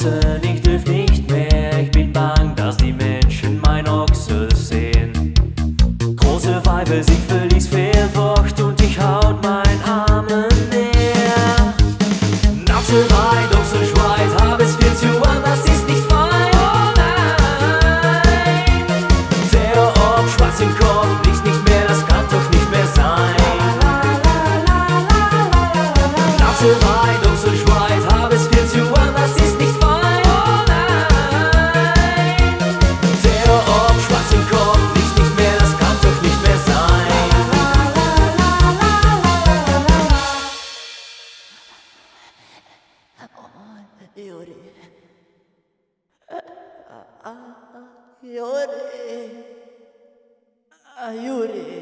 draußen, ich dürf nicht mehr. Ich bin bang, dass die Menschen mein Ochse sehen. Große Weibe sind völlig verwirrt und ich haut mein Armen näher. Nasse Weid, Ochse schreit, hab es viel zu an, das ist nicht fein. Oh nein, der Ort schwarz im Kopf, nicht nicht mehr, das kann doch nicht mehr sein. Nasse Weid, Yuri. Yuri. Yuri.